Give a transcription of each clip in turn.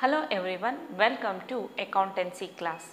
Hello everyone, welcome to accountancy class.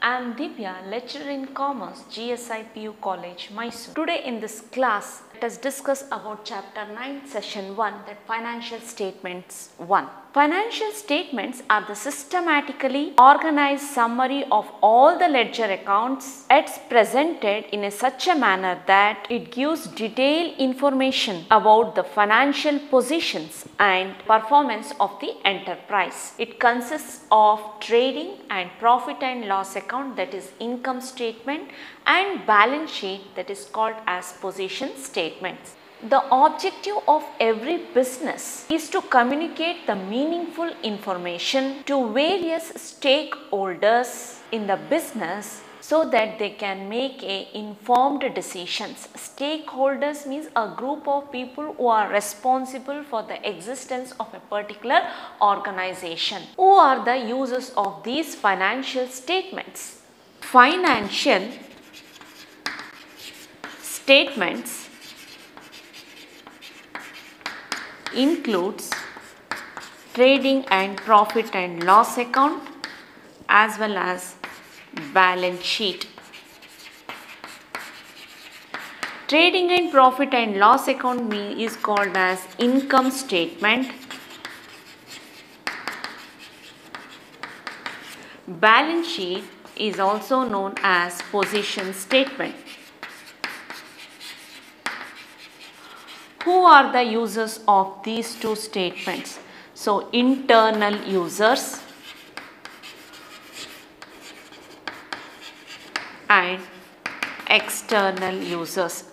I am Divya, lecturer in commerce, GSI PU College, Mysore. Today in this class, let us discuss about chapter 9, session 1, that financial statements 1. Financial statements are the systematically organized summary of all the ledger accounts. It's presented in a such a manner that it gives detailed information about the financial positions and performance of the enterprise. It consists of trading and profit and loss account that is income statement and balance sheet that is called as position statements. The objective of every business is to communicate the meaningful information to various stakeholders in the business so that they can make a informed decisions. Stakeholders means a group of people who are responsible for the existence of a particular organization. Who are the users of these financial statements? Financial statements includes trading and profit and loss account as well as balance sheet. Trading and profit and loss account is called as income statement. Balance sheet is also known as position statement. Who are the users of these two statements? So, internal users and external users.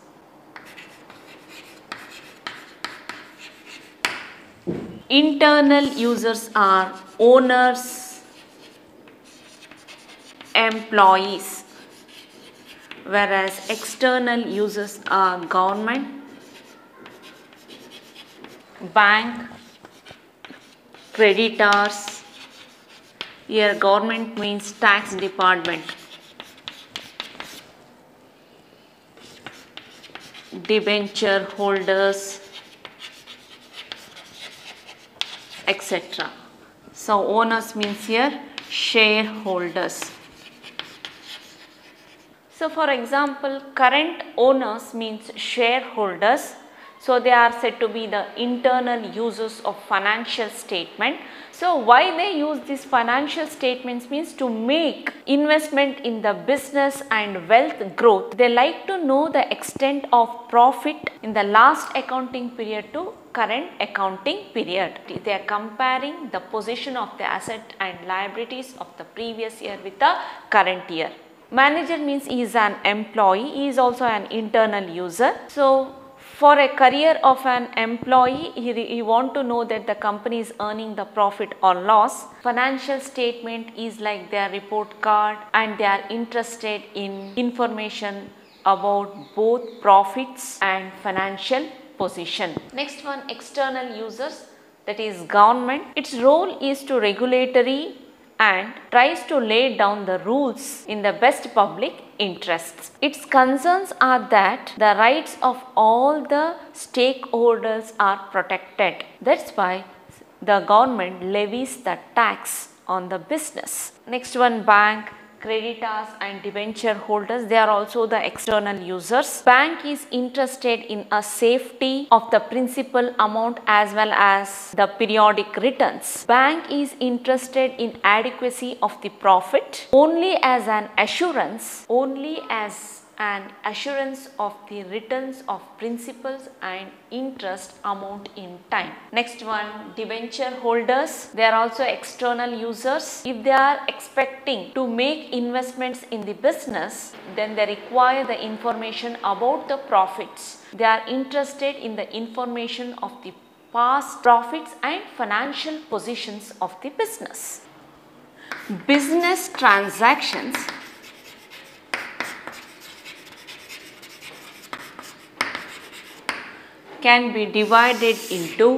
Internal users are owners, employees, whereas external users are government, bank, creditors. Here government means tax department. debenture holders etc. So owners means here shareholders. So for example current owners means shareholders. So they are said to be the internal users of financial statement. So why they use these financial statements means to make investment in the business and wealth growth. They like to know the extent of profit in the last accounting period to current accounting period. They are comparing the position of the asset and liabilities of the previous year with the current year. Manager means he is an employee, he is also an internal user. So for a career of an employee, he, he want to know that the company is earning the profit or loss. Financial statement is like their report card and they are interested in information about both profits and financial position. Next one external users that is government. Its role is to regulatory and tries to lay down the rules in the best public interests. Its concerns are that the rights of all the stakeholders are protected. That's why the government levies the tax on the business. Next one bank creditors and debenture holders they are also the external users. Bank is interested in a safety of the principal amount as well as the periodic returns. Bank is interested in adequacy of the profit only as an assurance only as an assurance of the returns of principals and interest amount in time. Next one debenture holders they are also external users. If they are expecting to make investments in the business then they require the information about the profits. They are interested in the information of the past profits and financial positions of the business. Business transactions can be divided into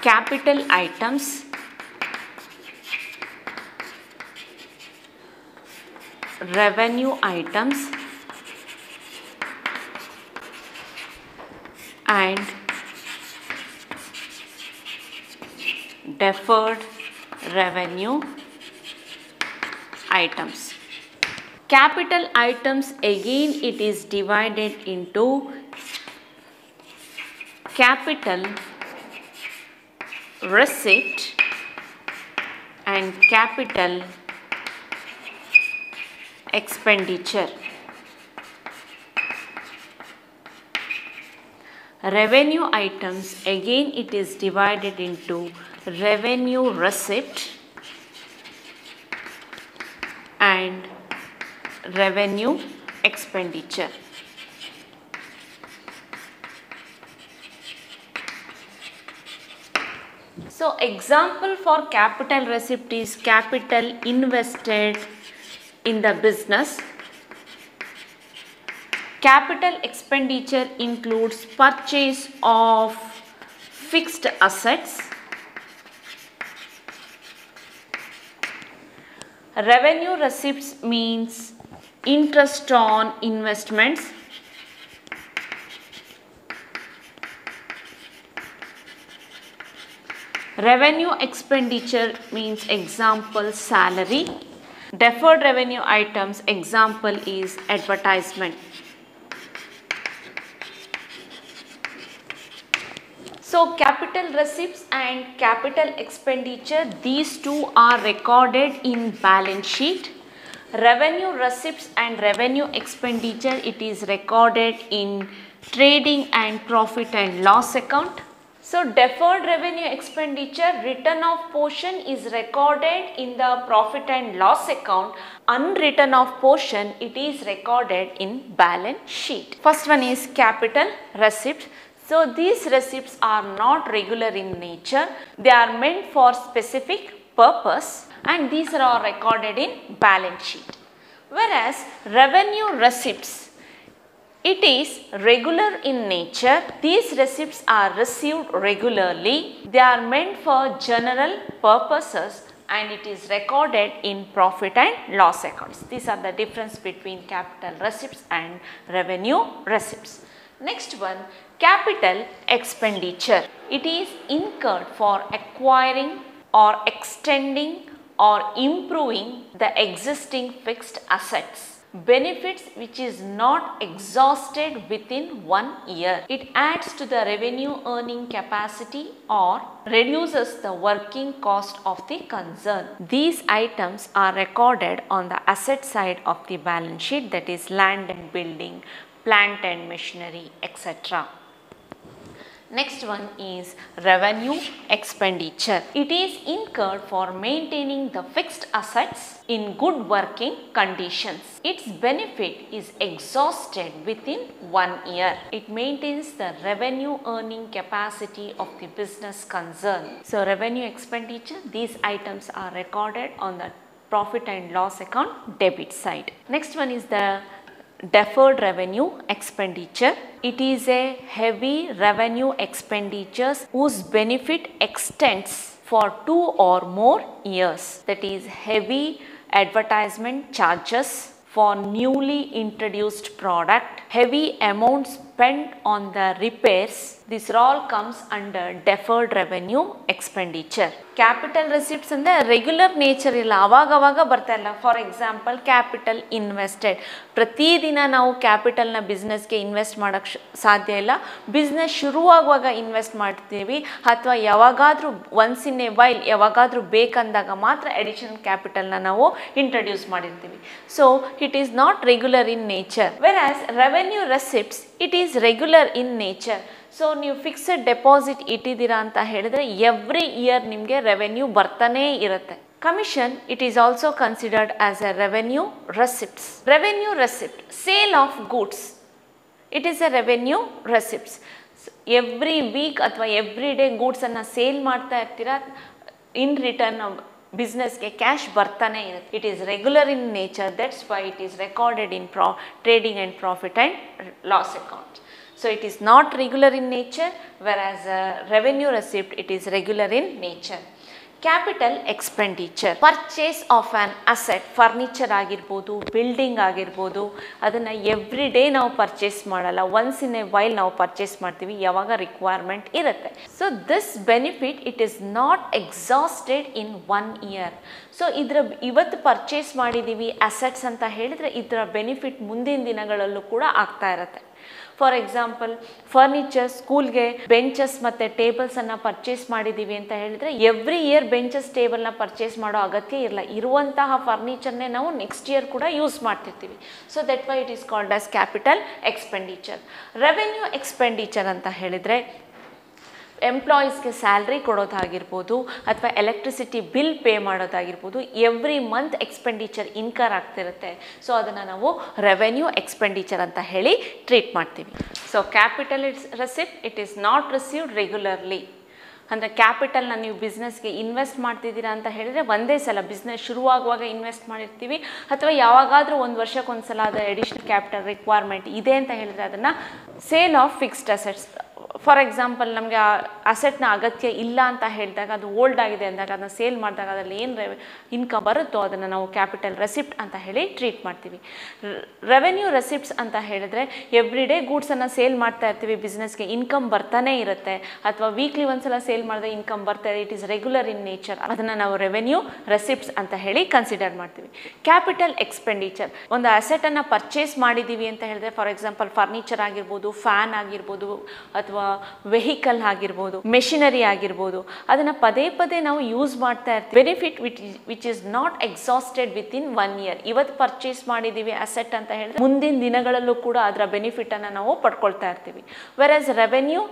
capital items, revenue items and deferred revenue items. Capital items again it is divided into capital receipt and capital expenditure. Revenue items again it is divided into revenue receipt and revenue expenditure. So example for capital receipt is capital invested in the business. Capital expenditure includes purchase of fixed assets. Revenue receipts means interest on investments. Revenue expenditure means example salary. Deferred revenue items example is advertisement. So capital receipts and capital expenditure these two are recorded in balance sheet. Revenue receipts and revenue expenditure it is recorded in trading and profit and loss account. So deferred revenue expenditure written off portion is recorded in the profit and loss account. Unwritten off portion it is recorded in balance sheet. First one is capital receipts. So these receipts are not regular in nature. They are meant for specific purpose and these are all recorded in balance sheet. Whereas revenue receipts it is regular in nature. These receipts are received regularly. They are meant for general purposes and it is recorded in profit and loss accounts. These are the difference between capital receipts and revenue receipts. Next one capital expenditure. It is incurred for acquiring or extending or improving the existing fixed assets benefits which is not exhausted within one year. It adds to the revenue earning capacity or reduces the working cost of the concern. These items are recorded on the asset side of the balance sheet that is land and building, plant and machinery etc. Next one is revenue expenditure. It is incurred for maintaining the fixed assets in good working conditions. Its benefit is exhausted within one year. It maintains the revenue earning capacity of the business concern. So revenue expenditure, these items are recorded on the profit and loss account debit side. Next one is the deferred revenue expenditure. It is a heavy revenue expenditures whose benefit extends for two or more years. That is heavy advertisement charges for newly introduced product, heavy amounts spent on the repairs. This all comes under deferred revenue expenditure. Capital receipts in the regular nature ಇಲ್ಲ, ಅವಾಗ ಅವಾಗ ಬರ್ತಾ ಇಲ್ಲ. For example capital invested ಪ್ರತಿದಿನ ನಾವು ಕ್ಯಾಪಿಟಲ್ನ ಬಿಸ್ನೆಸ್ಗೆ invest ಮಾಡೋಕ್ಕೆ ಸಾಧ್ಯ ಇಲ್ಲ. ಬಿಸ್ನೆಸ್ ಶುರುವಾಗುವಾಗ ಇನ್ವೆಸ್ಟ್ ಮಾಡ್ತೀವಿ. ಅಥವಾ ಯಾವಾಗಾದರೂ ಒನ್ಸ್ ಇನ್ ಎ ವೈಲ್ ಯಾವಾಗಾದರೂ ಬೇಕಂದಾಗ ಮಾತ್ರ ಅಡಿಷನಲ್ ಕ್ಯಾಪಿಟಲ್ನ ನಾವು ಇಂಟ್ರಡ್ಯೂಸ್ ಮಾಡಿರ್ತೀವಿ. So it is not regular in nature whereas revenue receipts it is regular in nature so ನೀವು ಫಿಕ್ಸೆಡ್ ಡೆಪಾಸಿಟ್ ಇಟ್ಟಿದ್ದೀರಾ ಅಂತ ಹೇಳಿದ್ರೆ ಎವ್ರಿ ಇಯರ್ ನಿಮಗೆ ರೆವೆನ್ಯೂ ಬರ್ತಾನೇ ಇರುತ್ತೆ. Commission it is also considered as a revenue receipts revenue receipt sale of goods it is a revenue receipts every week ಅಥವಾ every day ಗೂಡ್ಸನ್ನು sale ಮಾಡ್ತಾ ಇರ್ತೀರಾ? In return ಬಿಸ್ನೆಸ್ಗೆ ಕ್ಯಾಶ್ ಬರ್ತಾನೆ ಇರುತ್ತೆ it is regular in nature that's why it is recorded ಇನ್ ಪ್ರಾ trading and profit and loss account so it is not regular in nature wear as a revenue receipt it is regular in nature Capital expenditure. Purchase of an asset furniture ಆಗಿರ್ಬೋದು building ಆಗಿರ್ಬೋದು, ಅದನ್ನು every day ನಾವು purchase ಮಾಡಲ್ಲ. Once in a while ನಾವು purchase ಮಾಡ್ತೀವಿ. ಯಾವಾಗ requirement ಇರುತ್ತೆ. So this benefit it is not exhausted in one year so ಇದರ, ಇವತ್ತು ಪರ್ಚೇಸ್ ಮಾಡಿದ್ದೀವಿ ಅಸೆಟ್ಸ್ ಅಂತ ಹೇಳಿದರೆ ಇದರ ಬೆನಿಫಿಟ್ ಮುಂದಿನ ದಿನಗಳಲ್ಲೂ ಕೂಡ ಆಗ್ತಾ ಇರುತ್ತೆ. ಫಾರ್ ಎಕ್ಸಾಂಪಲ್ ಫರ್ನಿಚರ್ ಸ್ಕೂಲ್ಗೆ ಬೆಂಚಸ್ ಮತ್ತು ಟೇಬಲ್ಸನ್ನು ಪರ್ಚೇಸ್ ಮಾಡಿದ್ದೀವಿ ಅಂತ ಹೇಳಿದರೆ ಎವ್ರಿ ಇಯರ್ ಬೆಂಚಸ್ ಟೇಬಲ್ನ ಪರ್ಚೇಸ್ ಮಾಡೋ ಅಗತ್ಯ ಇರಲ್ಲ ಇರುವಂತಹ ಫರ್ನಿಚರ್ನೇ ನಾವು ನೆಕ್ಸ್ಟ್ ಇಯರ್ ಕೂಡ ಯೂಸ್ ಮಾಡ್ತಿರ್ತೀವಿ. So that why it is called as capital expenditure revenue expenditure ಅಂತ ಹೇಳಿದರೆ ಎಂಪ್ಲಾಯೀಸ್ಗೆ ಸ್ಯಾಲ್ರಿ ಕೊಡೋದಾಗಿರ್ಬೋದು ಅಥವಾ ಎಲೆಕ್ಟ್ರಿಸಿಟಿ ಬಿಲ್ ಪೇ ಮಾಡೋದಾಗಿರ್ಬೋದು ಎವ್ರಿ ಮಂತ್ ಎಕ್ಸ್ಪೆಂಡಿಚರ್ ಇನ್ಕರ್ ಆಗ್ತಿರುತ್ತೆ. ಸೊ ಅದನ್ನು ನಾವು ರೆವೆನ್ಯೂ ಎಕ್ಸ್ಪೆಂಡಿಚರ್ ಅಂತ ಹೇಳಿ ಟ್ರೀಟ್ ಮಾಡ್ತೀವಿ. So capital its receipt it is not received regularly ಅಂದರೆ ಕ್ಯಾಪಿಟಲ್ನ ನೀವು ಬಿಸ್ನೆಸ್ಗೆ ಇನ್ವೆಸ್ಟ್ ಮಾಡ್ತಿದ್ದೀರಾ ಅಂತ ಹೇಳಿದರೆ ಒಂದೇ ಸಲ ಬಿಸ್ನೆಸ್ ಶುರುವಾಗುವಾಗ ಇನ್ವೆಸ್ಟ್ ಮಾಡಿರ್ತೀವಿ. ಅಥವಾ ಯಾವಾಗಾದರೂ ಒಂದು ವರ್ಷಕ್ಕೊಂದು ಸಲ ಅದು ಎಡಿಷ್ನಲ್ ಕ್ಯಾಪಿಟಲ್ ರಿಕ್ವೈರ್ಮೆಂಟ್ ಇದೆ ಅಂತ ಹೇಳಿದರೆ ಅದನ್ನು sale of fixed assets for example ನಮಗೆ ಆ ಅಸೆಟ್ನ ಅಗತ್ಯ ಇಲ್ಲ ಅಂತ ಹೇಳಿದಾಗ, ಅದು ಓಲ್ಡ್ ಆಗಿದೆ ಅಂದಾಗ, ಅದನ್ನು ಸೇಲ್ ಮಾಡಿದಾಗ ಅದರಲ್ಲಿ ಏನು ರೆವೆ ಇನ್ಕಮ್ ಬರುತ್ತೋ ಅದನ್ನು ನಾವು ಕ್ಯಾಪಿಟಲ್ ರೆಸಿಪ್ಟ್ ಅಂತ ಹೇಳಿ ಟ್ರೀಟ್ ಮಾಡ್ತೀವಿ. ರೆವೆನ್ಯೂ ರೆಸಿಪ್ಟ್ಸ್ ಅಂತ ಹೇಳಿದ್ರೆ ಎವ್ರಿ ಡೇ ಗೂಡ್ಸನ್ನು ಸೇಲ್ ಮಾಡ್ತಾ ಇರ್ತೀವಿ ಬಿಸ್ನೆಸ್ಗೆ ಇನ್ಕಮ್ ಬರ್ತಾನೆ ಇರುತ್ತೆ. ಅಥವಾ ವೀಕ್ಲಿ ಒಂದ್ಸಲ ಸೇಲ್ ಮಾಡಿದ್ರೆ ಇನ್ಕಮ್ ಬರ್ತಾ ಇದೆ it is regular in nature ಅದನ್ನು ನಾವು ರೆವೆನ್ಯೂ ರೆಸಿಪ್ಟ್ಸ್ ಅಂತ ಹೇಳಿ ಕನ್ಸಿಡರ್ ಮಾಡ್ತೀವಿ. ಕ್ಯಾಪಿಟಲ್ ಎಕ್ಸ್ಪೆಂಡಿಚರ್ ಒಂದು ಅಸೆಟನ್ನು ಪರ್ಚೇಸ್ ಮಾಡಿದ್ದೀವಿ ಅಂತ ಹೇಳಿದ್ರೆ ಫಾರ್ ಎಕ್ಸಾಂಪಲ್ ಫರ್ನಿಚರ್ ಆಗಿರ್ಬೋದು ಫ್ಯಾನ್ ಆಗಿರ್ಬೋದು, ಅಥವಾ ವೆಹಿಕಲ್ ಆಗಿರ್ಬೋದು ಮೆಷಿನರಿ ಆಗಿರ್ಬೋದು, ಅದನ್ನು ಪದೇ ಪದೇ ನಾವು ಯೂಸ್ ಮಾಡ್ತಾ ಇರ್ತೀವಿ. Benefit which which is not exhausted within one year ಇವತ್ತು ಪರ್ಚೇಸ್ ಮಾಡಿದ್ದೀವಿ ಅಸೆಟ್ ಅಂತ ಹೇಳಿದ್ರೆ, ಮುಂದಿನ ದಿನಗಳಲ್ಲೂ ಕೂಡ ಅದರ ಬೆನಿಫಿಟನ್ನು ನಾವು ಪಡ್ಕೊಳ್ತಾ ಇರ್ತೀವಿ. ವೆರಸ್ ರೆವೆನ್ಯೂ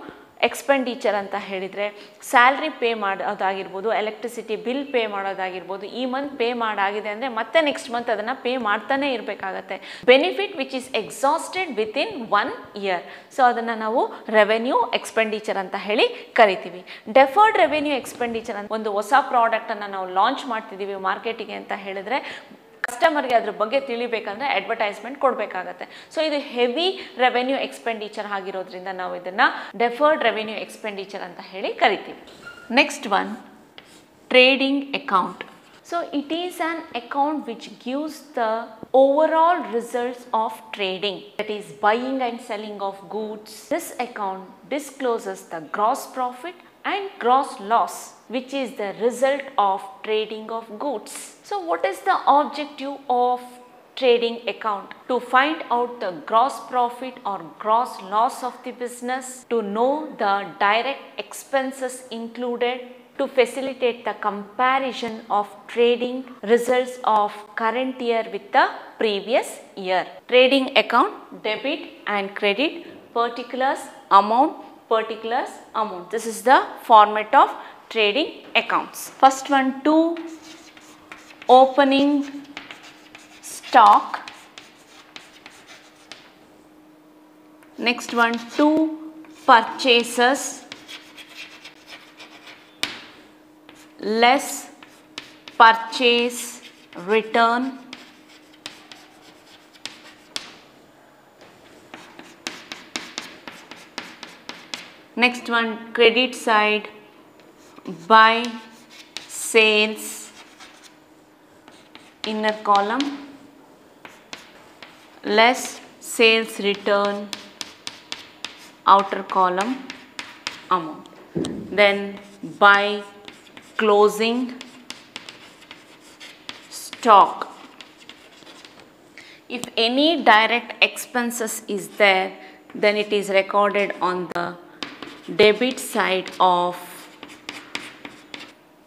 ಎಕ್ಸ್ಪೆಂಡಿಚರ್ ಅಂತ ಹೇಳಿದರೆ ಸ್ಯಾಲ್ರಿ ಪೇ ಮಾಡೋದಾಗಿರ್ಬೋದು ಎಲೆಕ್ಟ್ರಿಸಿಟಿ ಬಿಲ್ ಪೇ ಮಾಡೋದಾಗಿರ್ಬೋದು, ಈ ಮಂತ್ ಪೇ ಮಾಡಾಗಿದೆ ಅಂದರೆ ಮತ್ತೆ ನೆಕ್ಸ್ಟ್ ಮಂತ್ ಅದನ್ನು ಪೇ ಮಾಡ್ತಾನೆ ಇರಬೇಕಾಗತ್ತೆ. Benefit which is exhausted within one year so ಅದನ್ನು ನಾವು ರೆವೆನ್ಯೂ ಎಕ್ಸ್ಪೆಂಡಿಚರ್ ಅಂತ ಹೇಳಿ ಕರಿತೀವಿ. ಡೆಫರ್ಡ್ ರೆವೆನ್ಯೂ ಎಕ್ಸ್ಪೆಂಡಿಚರ್ ಅಂತ ಒಂದು ಹೊಸ ಪ್ರಾಡಕ್ಟನ್ನು ನಾವು ಲಾಂಚ್ ಮಾಡ್ತಿದ್ದೀವಿ ಮಾರ್ಕೆಟಿಗೆ ಅಂತ ಹೇಳಿದರೆ ಕಸ್ಟಮರ್ಗೆ ಅದ್ರ ಬಗ್ಗೆ ತಿಳಿಬೇಕಂದ್ರೆ ಅಡ್ವರ್ಟೈಸ್ಮೆಂಟ್ ಕೊಡಬೇಕಾಗತ್ತೆ. ಸೊ ಇದು ಹೆವಿ ರೆವೆನ್ಯೂ ಎಕ್ಸ್ಪೆಂಡಿಚರ್ ಆಗಿರೋದ್ರಿಂದ ನಾವು ಇದನ್ನು ಡೆಫರ್ಡ್ ರೆವೆನ್ಯೂ ಎಕ್ಸ್ಪೆಂಡಿಚರ್ ಅಂತ ಹೇಳಿ ಕರಿತೀವಿ. Next one trading account so it is an account which gives the overall results of trading that is buying and selling of goods this account discloses the gross profit and gross loss which is the result of trading of goods so what is the objective of trading account to find out the gross profit or gross loss of the business to know the direct expenses included to facilitate the comparison of trading results of current year with the previous year. Trading account debit and credit particulars amount particulars amount. This is the format of trading accounts. First one to opening stock. Next one to purchases less purchase return next one credit side buy sales inner column less sales return outer column amount. Then buy closing stock. If any direct expenses is there then it is recorded on the debit side of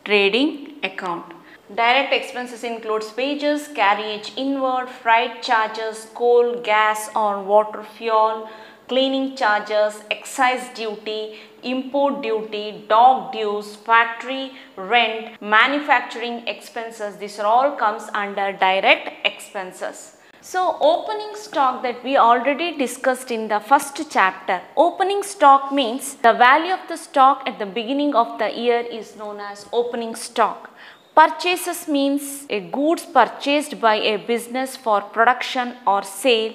trading account direct expenses includes wages carriage inward freight charges coal gas or water fuel cleaning charges, excise duty, import duty, dock dues, factory rent, manufacturing expenses. This all comes under direct expenses. So opening stock that we already discussed in the first chapter. Opening stock means the value of the stock at the beginning of the year is known as opening stock. Purchases means a goods purchased by a business for production or sale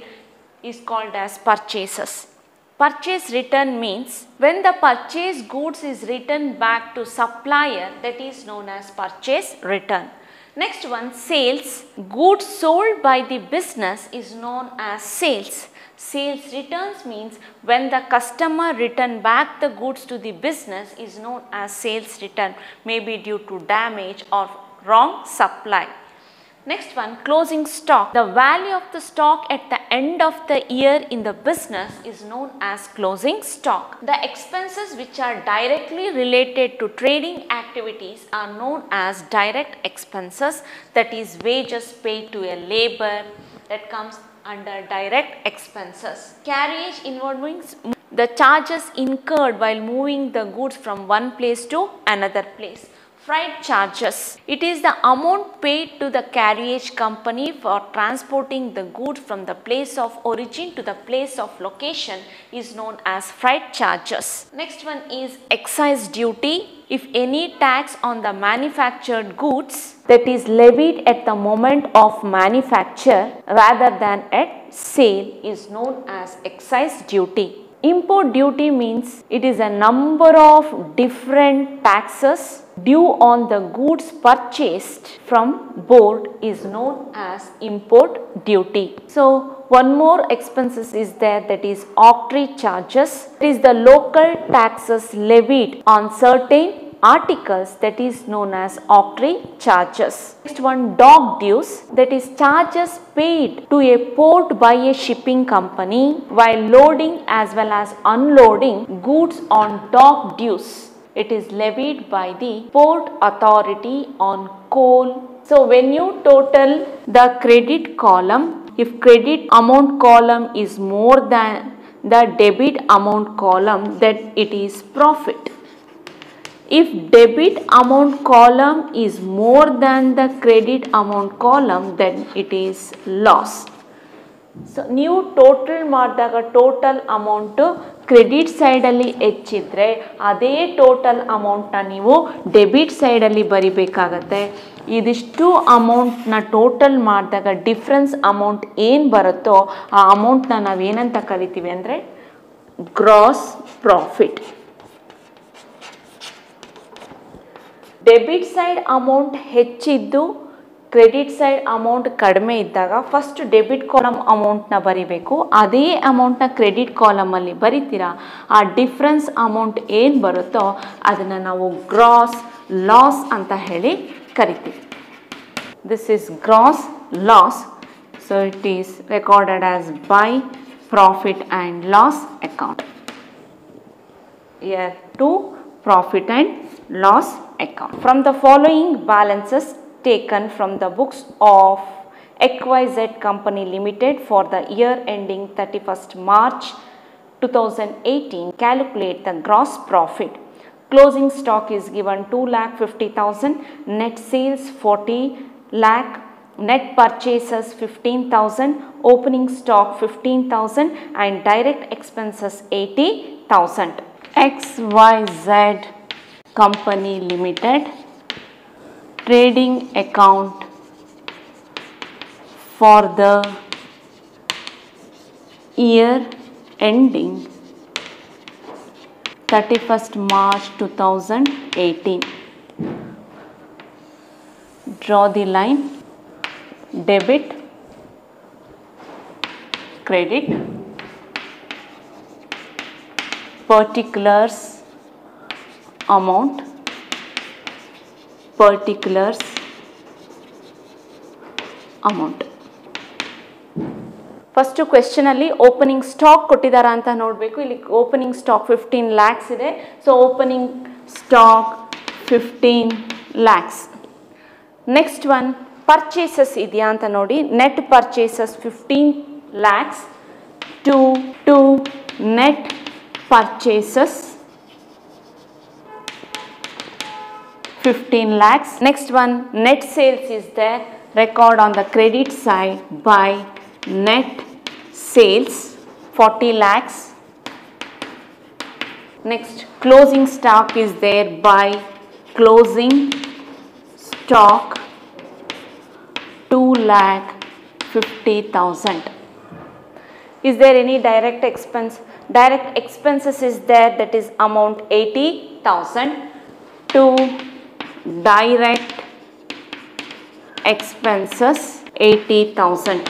is called as purchases. Purchase return means when the purchase goods is returned back to supplier that is known as purchase return. Next one sales. Goods sold by the business is known as sales. Sales returns means when the customer return back the goods to the business is known as sales return maybe due to damage or wrong supply. Next one closing stock. The value of the stock at the end of the year in the business is known as closing stock. The expenses which are directly related to trading activities are known as direct expenses that is wages paid to a labor that comes under direct expenses. Carriage involving the charges incurred while moving the goods from one place to another place. Freight charges. It is the amount paid to the carriage company for transporting the goods from the place of origin to the place of location is known as freight charges. Next one is excise duty. If any tax on the manufactured goods that is levied at the moment of manufacture rather than at sale is known as excise duty. Import duty means it is a number of different taxes due on the goods purchased from board is known as import duty. So, one more expenses is there that is octroi charges. It is the local taxes levied on certain articles that is known as octroi charges. Next one dock dues that is charges paid to a port by a shipping company while loading as well as unloading goods on dock dues. It is levied by the port authority on coal. So when you total the credit column, if credit amount column is more than the debit amount column then it is profit. If debit amount column is more than the credit amount column, then it is loss. So ನೀವು total ಮಾಡಿದಾಗ total amount credit ಸೈಡಲ್ಲಿ ಹೆಚ್ಚಿದ್ರೆ ಅದೇ total ಅಮೌಂಟನ್ನ ನೀವು debit ಸೈಡಲ್ಲಿ ಬರಿಬೇಕಾಗತ್ತೆ ಇದಿಷ್ಟು ಅಮೌಂಟನ್ನ ಟೋಟಲ್ ಮಾಡಿದಾಗ ಡಿಫ್ರೆನ್ಸ್ ಅಮೌಂಟ್ ಏನು ಬರುತ್ತೋ ಆ ಅಮೌಂಟನ್ನ ನಾವೇನಂತ ಕರಿತೀವಿ ಅಂದರೆ gross profit debit side amount ಹೆಚ್ಚಿದ್ದು ಕ್ರೆಡಿಟ್ ಸೈಡ್ ಅಮೌಂಟ್ ಕಡಿಮೆ ಇದ್ದಾಗ ಫಸ್ಟ್ ಡೆಬಿಟ್ ಕಾಲಮ್ ಅಮೌಂಟ್ನ ಬರಿಬೇಕು. ಅದೇ ಅಮೌಂಟ್ನ ಕ್ರೆಡಿಟ್ ಕಾಲಮಲ್ಲಿ ಬರಿತೀರಾ, ಆ ಡಿಫ್ರೆನ್ಸ್ ಅಮೌಂಟ್ ಏನು ಬರುತ್ತೋ ಅದನ್ನು ನಾವು ಗ್ರಾಸ್ ಲಾಸ್ ಅಂತ ಹೇಳಿ ಕರಿತೀವಿ. This is gross loss so it is recorded as by profit and loss account year 2 profit and loss account. From the following balances taken from the books of XYZ Company Limited for the year ending 31st March 2018, calculate the gross profit. Closing stock is given 2 lakh 50,000, net sales 40 lakh, net purchases 15,000, opening stock 15,000 and direct expenses 80,000. XYZ Company Limited trading account for the year ending 31st March 2018. Draw the line debit, credit, particulars amount, particulars, amount. First ಕ್ವೆಶನಲ್ಲಿ opening stock ಕೊಟ್ಟಿದ್ದಾರಾ ಅಂತ ನೋಡಬೇಕು. ಇಲ್ಲಿ opening stock fifteen lakhs ಇದೆ. So opening stock fifteen lakhs next one purchases ಇದೆಯಾ ಅಂತ ನೋಡಿ. Net purchases fifteen lakhs two two net purchases 15 lakhs. Next one, net sales is there. Record on the credit side by net sales 40 lakhs. Next, closing stock is there by closing stock 2 lakh 50,000. Is there any direct expense? direct expenses is there that is amount 80,000 to direct expenses 80,000.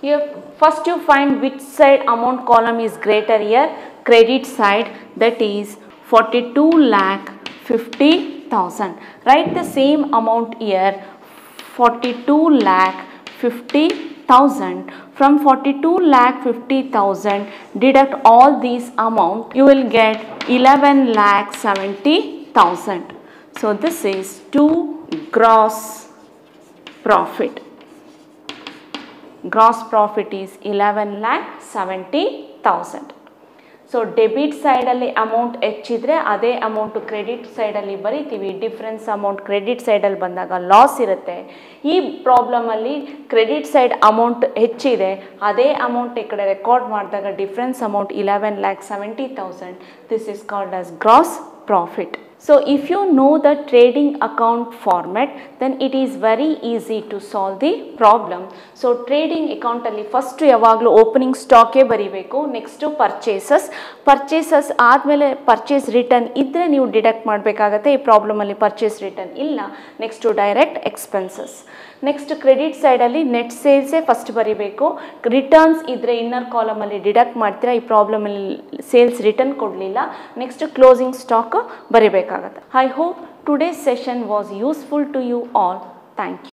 Here first you find which side amount column is greater here credit side that is 42 lakh 50,000. Write the same amount here 42 lakh 50,000. From 42 lakh 50,000 deduct all these amount you will get 11 lakh 70,000. So this is 2 gross profit. Gross profit is 11 lakh 70,000. So debit ಸೈಡಲ್ಲಿ amount ಹೆಚ್ಚಿದ್ರೆ ಅದೇ amount credit ಸೈಡಲ್ಲಿ ಬರಿತೀವಿ. Difference amount credit ಸೈಡಲ್ಲಿ ಬಂದಾಗ loss ಇರುತ್ತೆ. ಈ ಪ್ರಾಬ್ಲಮಲ್ಲಿ credit side amount ಹೆಚ್ಚಿದೆ. ಅದೇ ಅಮೌಂಟ್ ಈ ಕಡೆ ರೆಕಾರ್ಡ್ ಮಾಡಿದಾಗ difference amount eleven lakh seventy thousand this is called as gross profit So, if you know the trading account format, then it is very easy to solve the problem. So, trading account ಅಲ್ಲಿ first ಯಾವಾಗಲೂ opening ಸ್ಟಾಕೇ ಬರಿಬೇಕು next purchases purchases ಆದಮೇಲೆ purchase return ಇದ್ದರೆ ನೀವು deduct ಮಾಡಬೇಕಾಗತ್ತೆ, ಈ ಪ್ರಾಬ್ಲಮಲ್ಲಿ ಪರ್ಚೇಸ್ ರಿಟರ್ನ್ ಇಲ್ಲ. Next direct expenses next credit ಸೈಡಲ್ಲಿ ನೆಟ್ ಸೇಲ್ಸೇ ಫಸ್ಟ್ ಬರಿಬೇಕು. ರಿಟರ್ನ್ಸ್ ಇದ್ದರೆ ಇನ್ನರ್ ಕಾಲಮಲ್ಲಿ ಡಿಡಕ್ಟ್ ಮಾಡ್ತೀರಾ, ಈ ಪ್ರಾಬ್ಲಮಲ್ಲಿ ಸೇಲ್ಸ್ ರಿಟರ್ನ್ ಕೊಡಲಿಲ್ಲ. Next closing stock ಬರಿಬೇಕಾಗತ್ತೆ I hope today's session was useful to you all thank you